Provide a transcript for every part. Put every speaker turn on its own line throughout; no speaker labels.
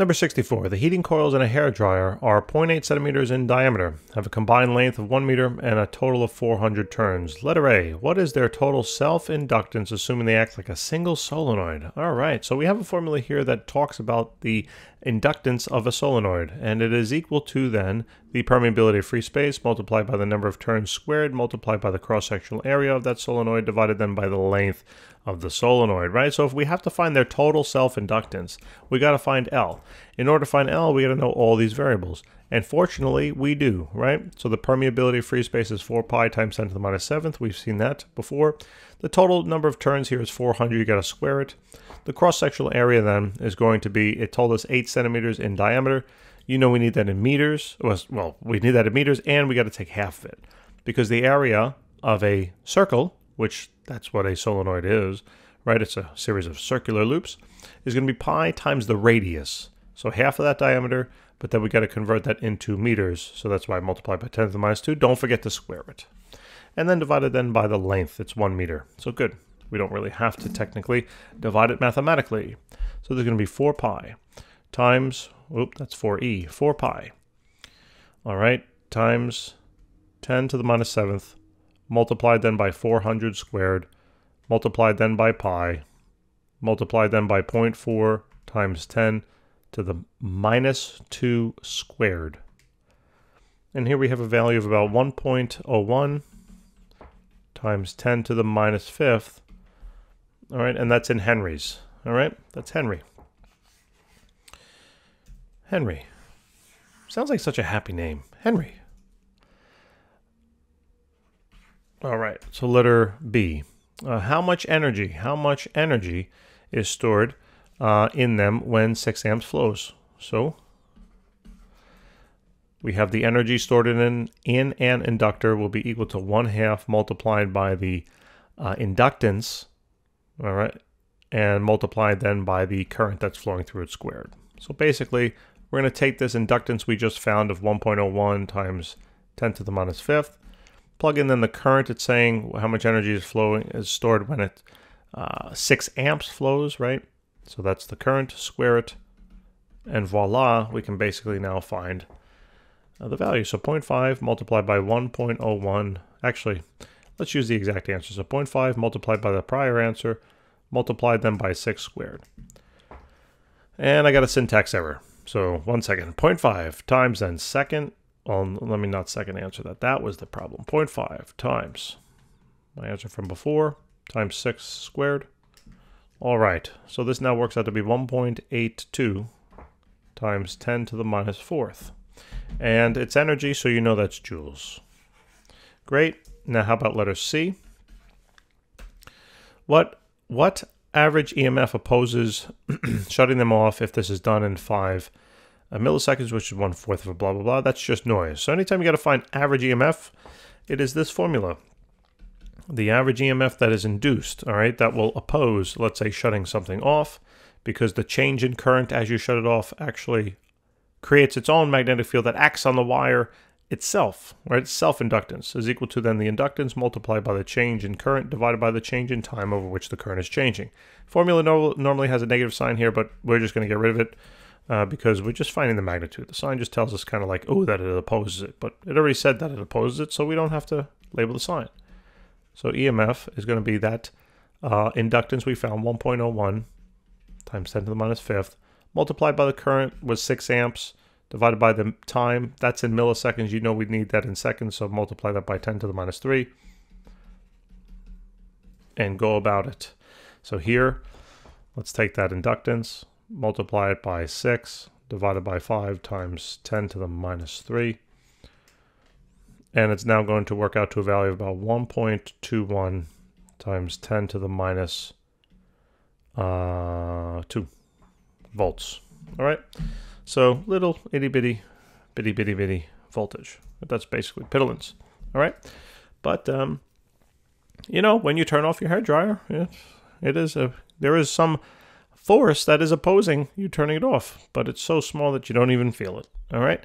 Number 64. The heating coils in a hair dryer are 0.8 centimeters in diameter, have a combined length of 1 meter, and a total of 400 turns. Letter A. What is their total self-inductance, assuming they act like a single solenoid? All right, so we have a formula here that talks about the inductance of a solenoid, and it is equal to then the permeability of free space multiplied by the number of turns squared multiplied by the cross-sectional area of that solenoid divided then by the length of the solenoid, right? So if we have to find their total self-inductance, we got to find L. In order to find L, we got to know all these variables. And fortunately, we do, right? So the permeability of free space is 4 pi times 10 to the minus 7th. We've seen that before. The total number of turns here is 400. You got to square it. The cross-sectional area then is going to be, it told us 8 centimeters in diameter. You know we need that in meters. Well, we need that in meters, and we got to take half of it. Because the area of a circle, which that's what a solenoid is, right? It's a series of circular loops, is going to be pi times the radius. So half of that diameter, but then we got to convert that into meters. So that's why I multiply by 10 to the minus 2. Don't forget to square it. And then divided then by the length. It's 1 meter. So good. We don't really have to technically divide it mathematically. So there's going to be 4 pi times, oop, that's 4e, 4 pi. All right, times 10 to the minus 7th, multiplied then by 400 squared, multiplied then by pi, multiplied then by 0.4 times 10 to the minus 2 squared. And here we have a value of about 1.01 times 10 to the minus fifth. All right, and that's in Henry's. All right, that's Henry. Henry. Sounds like such a happy name. Henry. All right, so letter B. Uh, how much energy, how much energy is stored uh, in them when 6 amps flows? So we have the energy stored in an, in an inductor will be equal to 1 half multiplied by the uh, inductance, all right, and multiplied then by the current that's flowing through it squared. So basically, we're going to take this inductance we just found of 1.01 times 10 to the minus fifth, plug in then the current it's saying how much energy is flowing is stored when it uh, 6 amps flows, right? So that's the current, square it, and voila, we can basically now find uh, the value. So 0.5 multiplied by 1.01, actually, let's use the exact answer. So 0.5 multiplied by the prior answer, multiplied then by 6 squared. And I got a syntax error. So one second, 0.5 times then second well, let me not second answer that. That was the problem. 0.5 times my answer from before times 6 squared. All right, so this now works out to be 1.82 times 10 to the minus fourth. And it's energy, so you know that's joules. Great. Now how about letter C? What, what average EMF opposes shutting them off if this is done in 5 uh, milliseconds, which is one fourth of a blah, blah, blah. That's just noise. So anytime you got to find average EMF, it is this formula. The average EMF that is induced, all right, that will oppose, let's say, shutting something off, because the change in current as you shut it off actually creates its own magnetic field that acts on the wire itself, right? Self-inductance is equal to then the inductance multiplied by the change in current divided by the change in time over which the current is changing. Formula no normally has a negative sign here, but we're just going to get rid of it uh, because we're just finding the magnitude. The sign just tells us kind of like, oh, that it opposes it, but it already said that it opposes it, so we don't have to label the sign. So EMF is going to be that uh, inductance we found, 1.01 times 10 to the minus fifth, multiplied by the current was 6 amps, divided by the time. That's in milliseconds. You know we need that in seconds, so multiply that by 10 to the minus 3 and go about it. So here, let's take that inductance, multiply it by 6 divided by 5 times 10 to the minus 3. And it's now going to work out to a value of about 1.21 times 10 to the minus, uh, 2 volts. All right. So little itty bitty, bitty bitty bitty voltage. That's basically piddlings. All right. But, um, you know, when you turn off your hair dryer, it, it is a, there is some force that is opposing you turning it off, but it's so small that you don't even feel it. All right.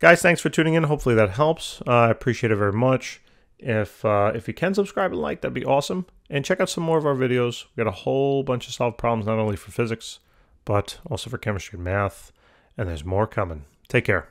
Guys, thanks for tuning in. Hopefully that helps. Uh, I appreciate it very much. If uh, if you can subscribe and like, that'd be awesome. And check out some more of our videos. We got a whole bunch of solved problems, not only for physics, but also for chemistry and math. and there's more coming. Take care.